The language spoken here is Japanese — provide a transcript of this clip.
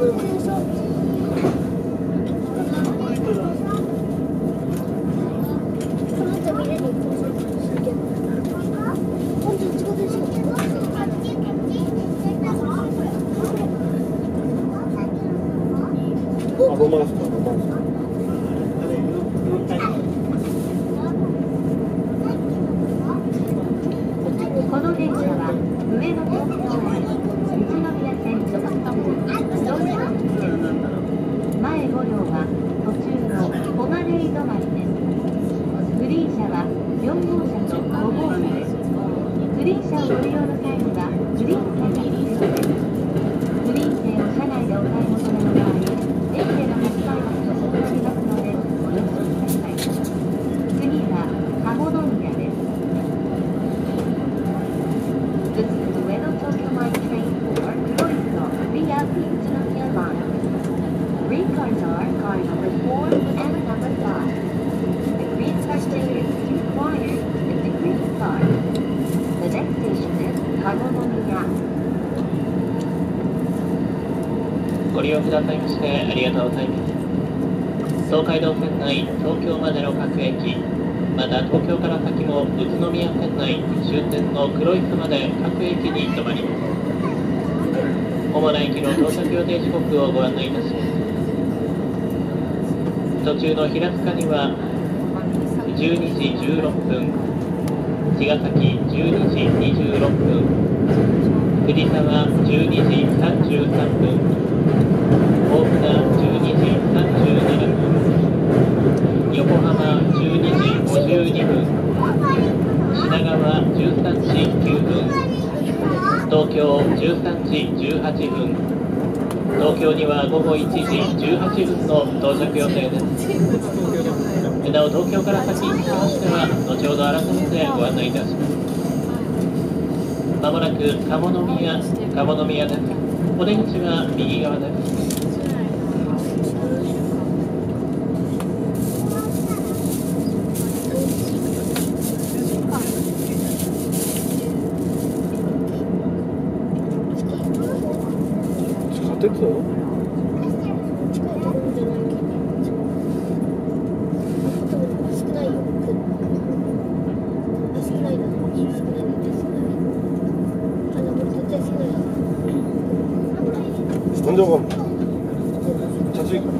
この電車は上野東京駅宇都宮線直通自動車線前5両は途中の小金井止まりですグリーン車。リー車を利用の際には、グリー車が必要です。グリー車を車内でお買い求めの場合、電車の発売場所を行いますので、ご了承ください。次は、カゴドンヤです。This is Ueno Tokyo Line Train for Toyota VIP Tokyo Line. Recards ご利用くださいましてありがとうございます。東海道線内東京までの各駅また東京から先も宇都宮線内終点の黒磯まで各駅に停まります。主な駅の到着予定時刻をご案内いたします。途中の平塚には12時16分茅ヶ崎12時26分。藤沢12時33分。大船12時37分。横浜12時52分。品川13時9分。東京13時18分。東京には午後1時18分の到着予定です。なお東京から先につきまして。は後ほど改めてご案内いたしますまもなく鴨宮鴨宮ですお出口は右側です地下鉄少ないよ。あ、少ないな。少ないな。少ない。あ、でも絶対少ない。なんでわかんのチャチいから